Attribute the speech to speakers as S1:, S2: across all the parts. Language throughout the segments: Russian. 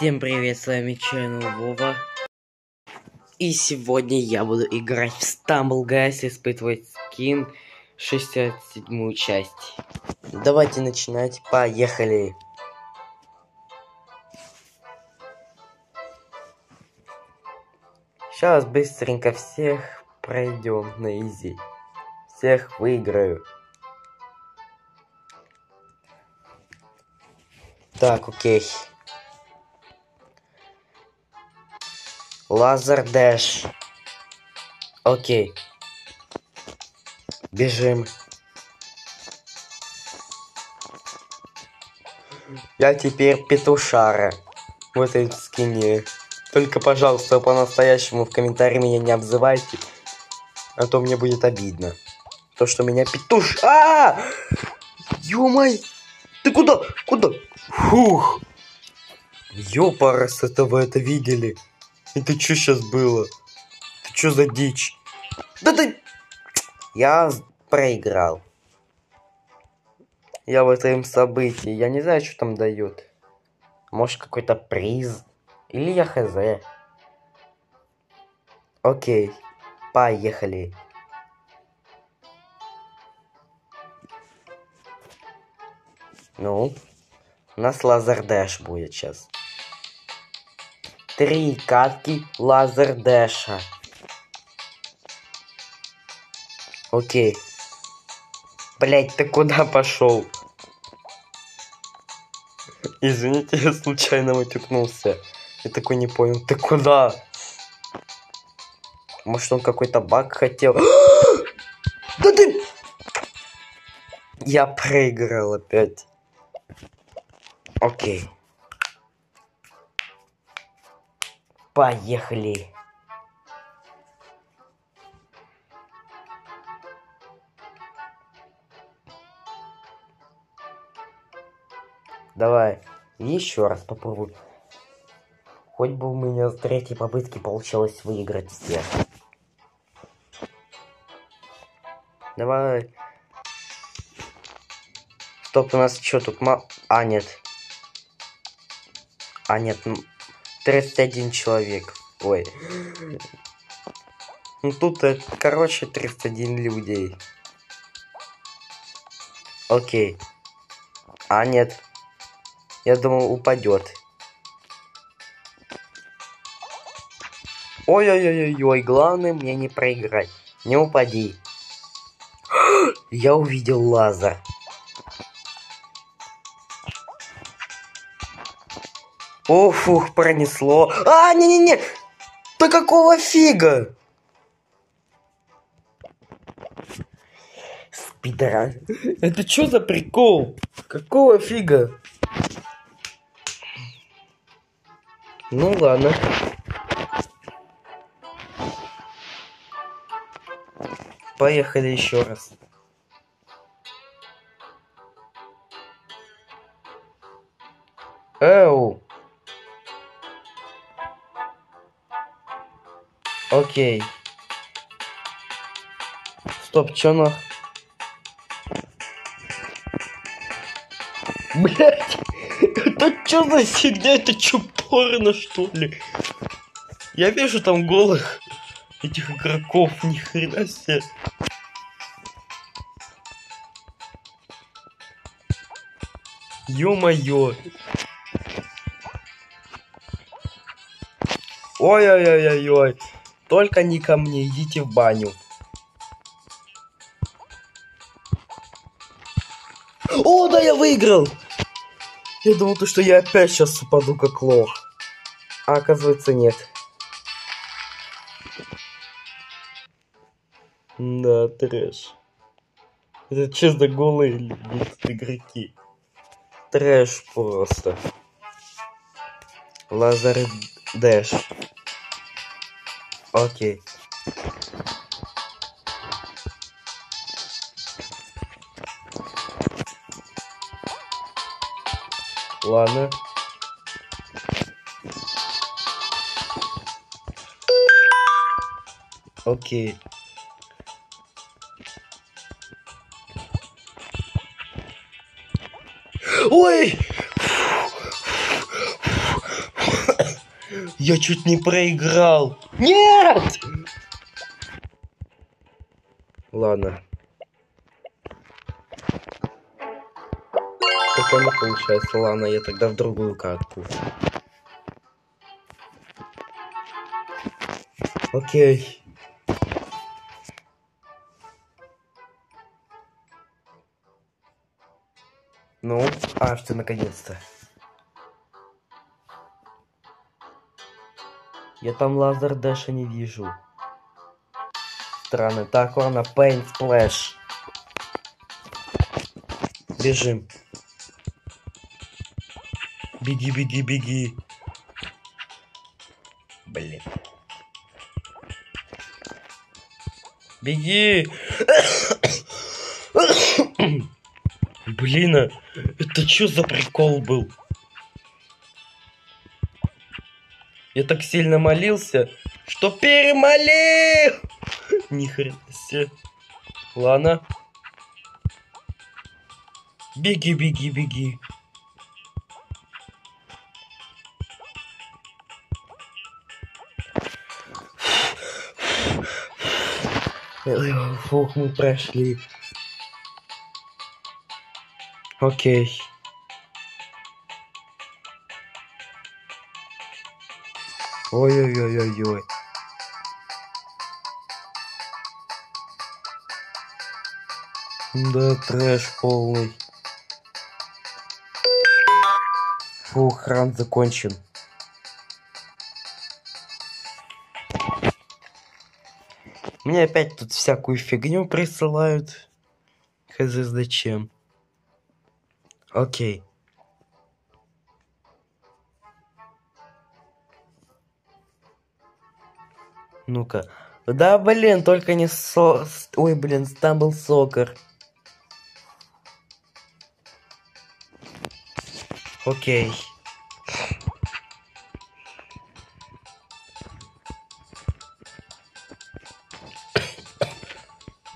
S1: Всем привет, с вами Channel Вова. И сегодня я буду играть в Stumble Guys, испытывать скин 67 часть. Давайте начинать, поехали. Сейчас быстренько всех пройдем на изи. Всех выиграю. Так, окей. Лазер Дэш. Окей. Бежим. Я теперь петушара в этой скине. Только, пожалуйста, по-настоящему в комментарии меня не обзывайте. А то мне будет обидно. То, что меня петуш... а, -а, -а! Ты куда? Куда? Фух! Ёпарас, это вы это видели? Это что сейчас было? Ты что за дичь? Да ты... Я проиграл. Я в этом событии. Я не знаю, что там дает. Может, какой-то приз? Или я хз? Окей. Поехали. Ну, у нас лазердэш будет сейчас. Три катки лазердэша. Окей. Блять, ты куда пошел? Извините, я случайно вытекнулся. Я такой не понял. Ты куда? Может, он какой-то баг хотел? да ты... Я проиграл опять. Окей. Поехали. Давай, еще раз попробуй. Хоть бы у меня с третьей попытки получилось выиграть всех. Давай. Стоп, у нас что тут мал... А, нет. А, нет, 31 человек. Ой. Ну тут, э, короче, 31 людей. Окей. А, нет. Я думал, упадет. Ой-ой-ой-ой, главное мне не проиграть. Не упади. Я увидел лазер. О, фух, пронесло. А, не-не-не! Да какого фига? Спидоран. Это что за прикол? Какого фига? Ну ладно. Поехали еще раз. Эу. Окей. Стоп, чё нах? Блять! Это чё за фигня? Это чё порно, что ли? Я вижу там голых этих игроков, ни хрена себе. Ё-моё. Ой-ой-ой-ой-ой. Только не ко мне, идите в баню. О, да я выиграл! Я думал, то, что я опять сейчас упаду как лох. А оказывается нет. Да, трэш. Это честно голые игроки. Трэш просто. Laser Dash. Окей. Ладно. Окей. Ой! Я чуть не проиграл. Нет! Ладно. Не получается. Ладно, я тогда в другую катку. Окей. Ну, аж ты наконец-то. Я там лазер Дэша не вижу. Странно. Так, ладно, Paint Splash. Бежим. Беги, беги, беги. Блин. Беги! Блин, а это что за прикол был? Я так сильно молился, что перемолил! Ни хрена себе. Ладно. Беги, беги, беги. Фух, мы прошли. Окей. Ой-ой-ой-ой-ой. Да, трэш полный. Фух, ран закончен. Мне опять тут всякую фигню присылают. Хз зачем. Окей. Ну-ка. Да, блин, только не со... Ой, блин, Стамбл Сокер. Окей.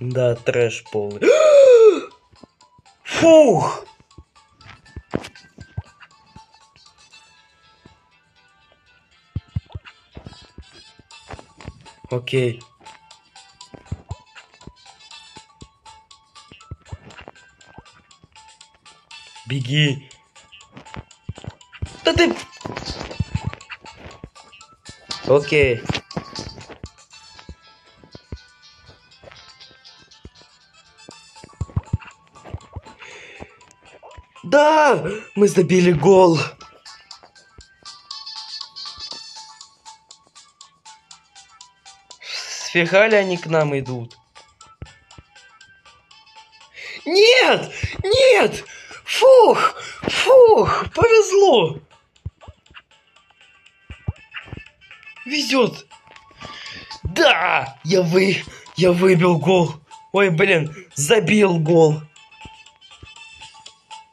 S1: Да, трэш полный. Фух! Окей. Беги. Да ты... Окей. Да, мы забили гол. Сфига ли они к нам идут? Нет! Нет! Фух! Фух! Повезло! Везет! Да! Я вы... Я выбил гол! Ой, блин, забил гол!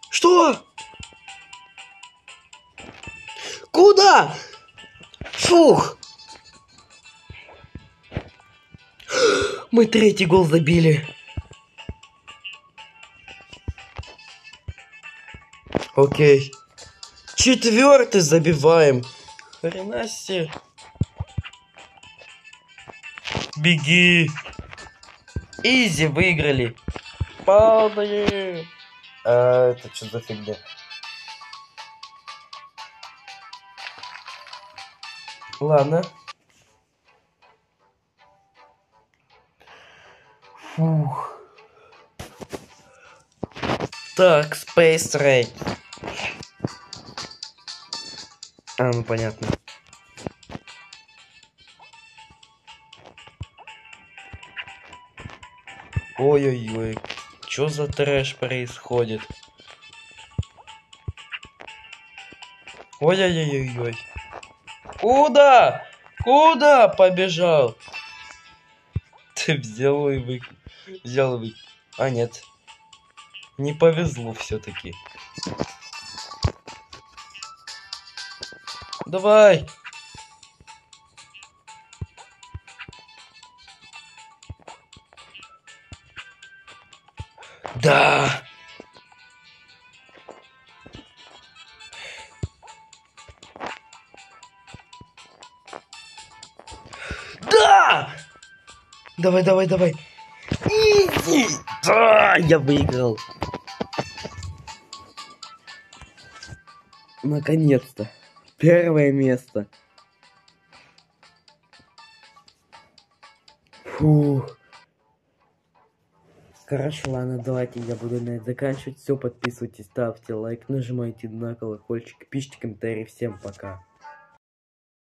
S1: Что? Куда? Фух! Мы третий гол забили. Окей. Четвертый забиваем. Хрена себе. Беги. Изи выиграли. Падаем. А, это что за фигня? Ладно. Фух. Так, Space Raid. А, ну понятно. Ой-ой-ой, что за трэш происходит? Ой-ой-ой-ой. Куда? Куда побежал? Ты взял и вы... Взял вы... А, нет. Не повезло все-таки. Давай! Да! Да! Давай, давай, давай. Да, я выиграл. Наконец-то. Первое место. Фух. Короче, ладно, давайте я буду на это заканчивать. Все, подписывайтесь, ставьте лайк, нажимайте на колокольчик, пишите комментарии. Всем пока.